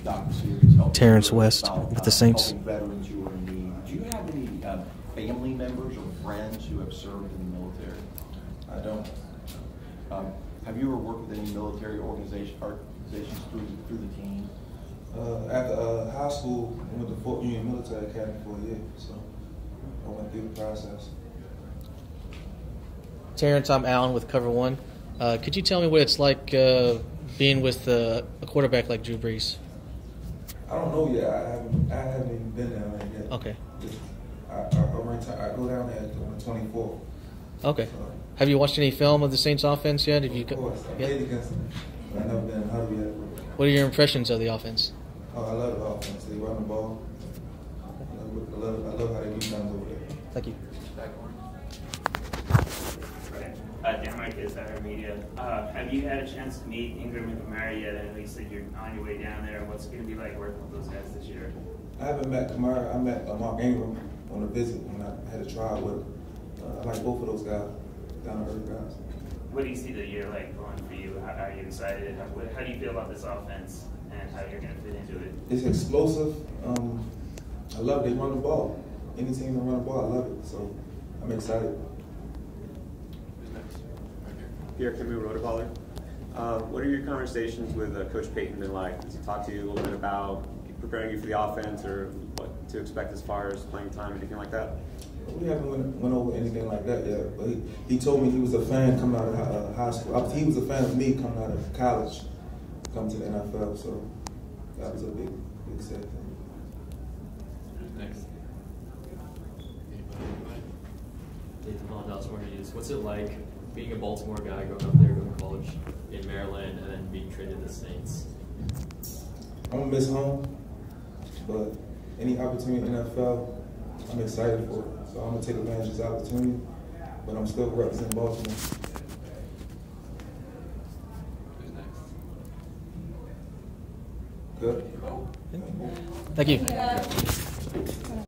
docu-series helped Terrance West about, with the Saints. veterans who are in need. Do you have any uh, family members or friends who have served in the military? I don't. Um, have you ever worked with any military organization, organizations through the, through the team? Uh, after uh, high school, I went to Fork Union Military Academy for a year, so I went through the process. Terrence, I'm Allan with Cover One. Uh, could you tell me what it's like uh, being with uh, a quarterback like Drew Brees? I don't know yet. I haven't. I haven't even been down there yet. Okay. Just, I, I, I, return, I go down there on the 24th. Okay. So, Have you watched any film of the Saints offense yet? Have you? of course, I Yeah? played against them. I've never been in huddle yet. What are your impressions of the offense? Oh, I love the offense. They run the ball. I love, I love how they do guns over there. Thank you. Media. Uh, have you had a chance to meet Ingram and Kamara yet? I know you said you're on your way down there. What's it going to be like working with those guys this year? I haven't met Kamara. I met uh, Mark Ingram on a visit when I had a trial with. Uh, I like both of those guys, down to earth guys. What do you see the year like going for you? How, are you excited? How, what, how do you feel about this offense and how you're going to fit into it? It's explosive. Um, I love they run the ball. Any team that run the ball, I love it. So I'm excited. Pierre Camus, Rotoballer. Uh, what are your conversations with uh, Coach Payton been like? Has he talk to you a little bit about preparing you for the offense or what to expect as far as playing time, anything like that? We haven't went, went over anything like that yet. But he, he told me he was a fan coming out of hi- uh, high school. Uh, He was a fan of me coming out of college, come to the NFL. So that was a big, big step. Next. Nathan Vaughn, Dallas Morning News. What's it like being a Baltimore guy, growing up there, going to college in Maryland, and then being traded to the Saints? I'm gonna miss home, but any opportunity in the NFL, I'm excited for it. So I'm gonna take advantage of this opportunity, but I'm still representing Baltimore. Who's next? Good. Thank you.